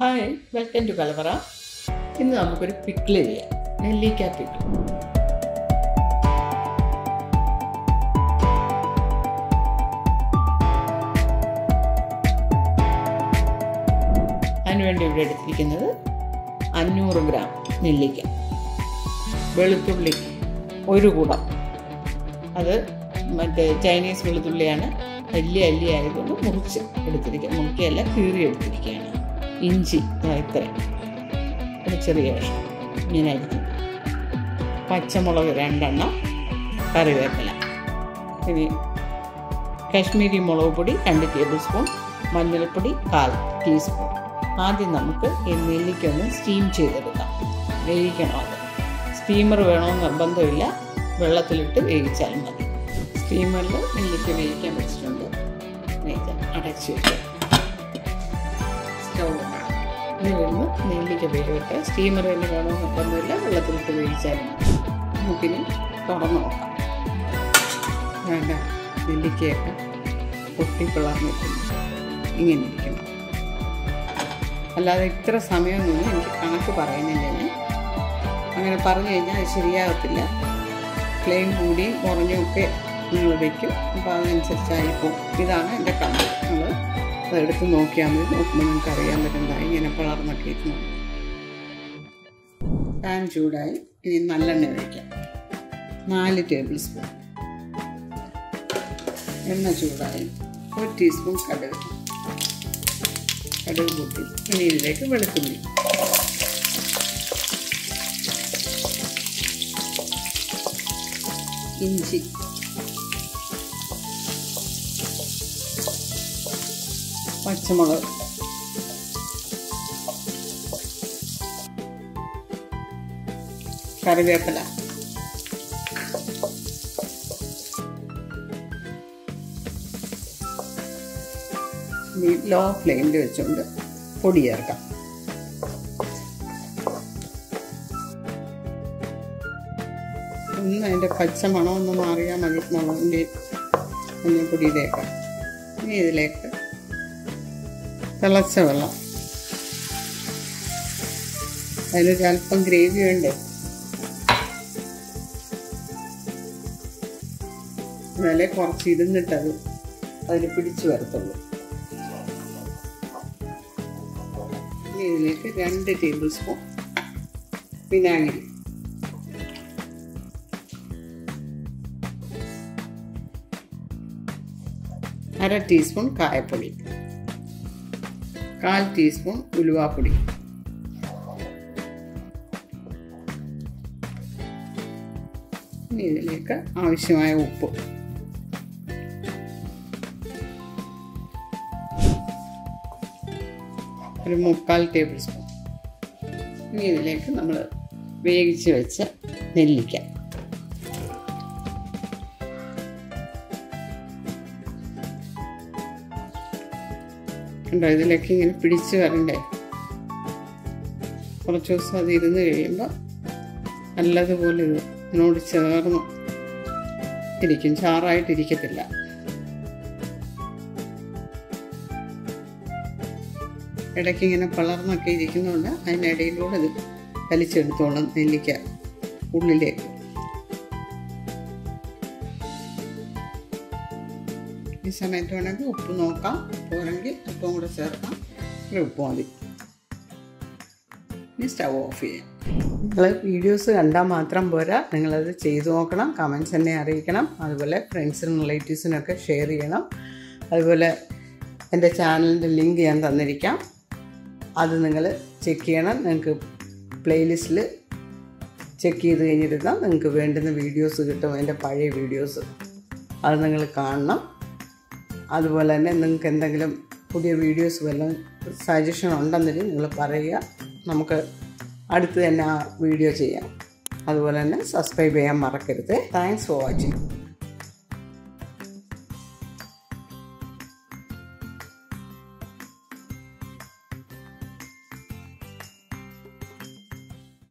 Hi welcome to കലവറ ഇന്ന് നമുക്കൊരു പിക്കിൾ ചെയ്യാം. നെല്ലിക്ക പിക്കിൾ അതിനുവേണ്ടി ഇവിടെ എടുത്തിരിക്കുന്നത് അഞ്ഞൂറ് ഗ്രാം നെല്ലിക്ക. വെളുത്തുള്ളി ഒരു കുടം. അത് മറ്റേ ചൈനീസ് വെളുത്തുള്ളിയാണ്. വലിയ അല്ലി ആയതുകൊണ്ട് മുറിച്ച് എടുത്തിരിക്കുക മുറിക്കുകയല്ല കീറി എടുത്തിരിക്കുകയാണ് ഇഞ്ചി ഇത്രയും ഒരു ചെറിയ കഷ്ണം പച്ചമുളക് രണ്ടെണ്ണം കറിവേപ്പില. ഇനി കാശ്മീരി മുളക് പൊടി രണ്ട് ടേബിൾ സ്പൂൺ മഞ്ഞൾപ്പൊടി കാൽ ടീസ്പൂൺ. ആദ്യം നമുക്ക് ഈ നെല്ലിക്കൊന്ന് സ്റ്റീം ചെയ്തെടുക്കാം. വേവിക്കണം അത്. സ്റ്റീമർ വേണമെന്ന് നിർബന്ധമില്ല. വെള്ളത്തിലിട്ട് വേവിച്ചാൽ മതി. സ്റ്റീമറിൽ നെല്ലിക്ക വേവിക്കാൻ വെച്ചിട്ടുണ്ട്. അടച്ചു അടച്ച് സ്റ്റൗ ഇനി വരുന്നു നെല്ലിക്ക വേവിട്ട് സ്റ്റീമർ തന്നെ വേണമെന്ന് നിർബന്ധമില്ല വെള്ളത്തിലിട്ട് വേവിച്ചാൽ നമുക്കിനി തുറന്ന് നോക്കാം. വേണ്ട നെല്ലിക്കയൊക്കെ പൊട്ടിപ്പിളർന്നിട്ടുണ്ട് ഇങ്ങനെ ഇരിക്കണം. അല്ലാതെ ഇത്ര സമയമൊന്നും എനിക്ക് കണക്ക് പറയുന്നില്ല ഞാൻ. അങ്ങനെ പറഞ്ഞു കഴിഞ്ഞാൽ അത് ശരിയാകത്തില്ല. ഫ്ലെയിം കൂടി കുറഞ്ഞും ഒക്കെ നിങ്ങൾ വയ്ക്കും അപ്പോൾ അതനുസരിച്ചായിപ്പോൾ ഇതാണ് എന്റെ കണക്ക്. നമ്മൾ അതെടുത്ത് നോക്കിയാൽ മതി. നോക്കുമ്പോൾ നിങ്ങൾക്ക് അറിയാൻ പറ്റുന്നതായി ഇങ്ങനെ പിളർന്നൊക്കെ ഇരുന്നു പാൻ ചൂടായി. ഇനി നല്ലെണ്ണ ഒഴിക്കാം. നാല് ടേബിൾ സ്പൂൺ എണ്ണ ചൂടായി. ഒരു ടീസ്പൂൺ കടുക്. കടുക് കൂട്ടി ഇനി ഇതിലേക്ക് വെളുത്തുള്ളി. ഇഞ്ചി. പച്ചമുളക്. കറിവേപ്പില. ലോ ഫ്ലെയിമിൽ വെച്ചുകൊണ്ട് പൊടി ചേർക്കാം. ഒന്ന് അതിന്റെ പച്ച മണമൊന്ന് മാറിയാൽ മതി. മുളകിന്റെ പൊടിയിലേക്കാം ഇനി ഇതിലേക്ക് തിളച്ച വെള്ളം. അതിലൊരല്പം ഗ്രേവി ഉണ്ട് എന്നാലേ കുറച്ച് ഇരുന്നിട്ടത് അതിൽ പിടിച്ചു വരത്തുള്ളൂ. ഇതിലേക്ക് രണ്ട് ടേബിൾ സ്പൂൺ വിനാഗിരി. അര ടീസ്പൂൺ കായപ്പൊടി. കാൽ ടീസ്പൂൺ ഉലുവാപ്പൊടി. ഇതിലേക്ക് ആവശ്യമായ ഉപ്പ്. ഒരു മുക്കാൽ ടേബിൾ സ്പൂൺ. ഇനി ഇതിലേക്ക് നമ്മൾ വേവിച്ച് വെച്ച നെല്ലിക്ക. കണ്ടോ ഇതിലേക്ക് ഇങ്ങനെ പിടിച്ച് വരണ്ടേ? കുറച്ച് ദിവസം അത് ഇരുന്ന് കഴിയുമ്പോൾ നല്ലതുപോലെ ഇത് ഇതിനോട് ചേർന്ന് ഇരിക്കും. ചാറായിട്ടിരിക്കത്തില്ല. ഇടയ്ക്ക് ഇങ്ങനെ പളർന്നൊക്കെ ഇരിക്കുന്നതുകൊണ്ട് അതിനിടയിലൂടെ ഇത് വലിച്ചെടുത്തോളും നെല്ലിക്ക ഉള്ളിലേക്ക്. ഈ സമയത്ത് വേണമെങ്കിൽ ഉപ്പ് നോക്കാം. പോരെങ്കിൽ അല്പം കൂടെ ചേർക്കാം. ഒരു ഉപ്പ് മതി. ഇനി സ്റ്റവ് ഓഫ് ചെയ്യാം. നിങ്ങൾ വീഡിയോസ് കണ്ടാൽ മാത്രം പോരാ. നിങ്ങളത് ചെയ്തു നോക്കണം. കമൻസ് എന്നെ അറിയിക്കണം. അതുപോലെ ഫ്രണ്ട്സിനും റിലേറ്റീവ്സിനൊക്കെ ഷെയർ ചെയ്യണം. അതുപോലെ എന്റെ ചാനലിന്റെ ലിങ്ക് ഞാൻ തന്നിരിക്കാം. അത് നിങ്ങൾ ചെക്ക് ചെയ്യണം. നിങ്ങൾക്ക് പ്ലേലിസ്റ്റിൽ ചെക്ക് ചെയ്ത് കഴിഞ്ഞിരുന്നാൽ നിങ്ങൾക്ക് വേണ്ടുന്ന വീഡിയോസ് കിട്ടും. എന്റെ പഴയ വീഡിയോസ്. അത് നിങ്ങൾ കാണണം. അതുപോലെ തന്നെ നിങ്ങൾക്ക് എന്തെങ്കിലും പുതിയ വീഡിയോസ് വല്ലതും സജഷൻ ഉണ്ടെന്നിൽ നിങ്ങൾ പറയുക. നമുക്ക് അടുത്ത് തന്നെ ആ വീഡിയോ ചെയ്യാം. അതുപോലെ തന്നെ സബ്സ്ക്രൈബ് ചെയ്യാൻ മറക്കരുത്. Thanks for watching